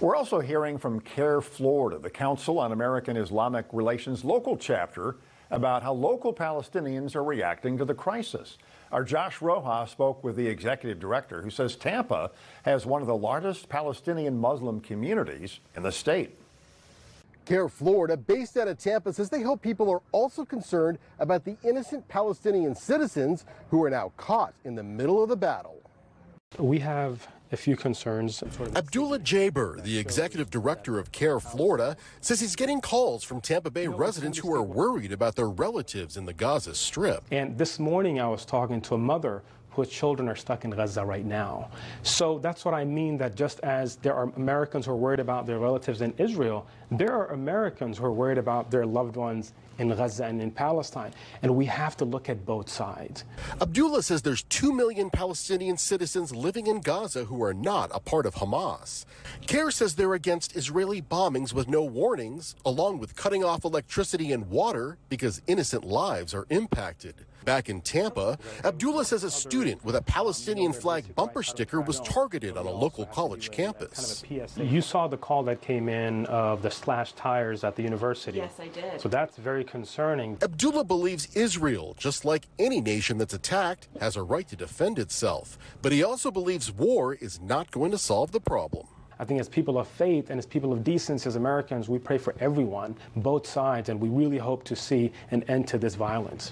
We're also hearing from CAIR Florida, the Council on American Islamic Relations local chapter, about how local Palestinians are reacting to the crisis. Our Josh Rojas spoke with the executive director, who says Tampa has one of the largest Palestinian Muslim communities in the state. CAIR Florida, based out of Tampa, says they hope people are also concerned about the innocent Palestinian citizens who are now caught in the middle of the battle. We have a few concerns. Abdullah Jaber, the executive director of CAIR Florida, says he's getting calls from Tampa Bay residents who are worried about their relatives in the Gaza Strip. And this morning I was talking to a mother whose children are stuck in Gaza right now. So that's what I mean that just as there are Americans who are worried about their relatives in Israel, there are Americans who are worried about their loved ones in Gaza and in Palestine. And we have to look at both sides. Abdullah says there's 2 million Palestinian citizens living in Gaza who are not a part of Hamas. CAIR says they're against Israeli bombings with no warnings, along with cutting off electricity and water because innocent lives are impacted. Back in Tampa, Abdullah says a student with a Palestinian flag bumper sticker was targeted on a local college campus. You saw the call that came in of the slashed tires at the university. Yes, I did. So that's very concerning. Abdullah believes Israel, just like any nation that's attacked, has a right to defend itself. But he also believes war is not going to solve the problem. I think as people of faith and as people of decency, as Americans, we pray for everyone, both sides, and we really hope to see an end to this violence.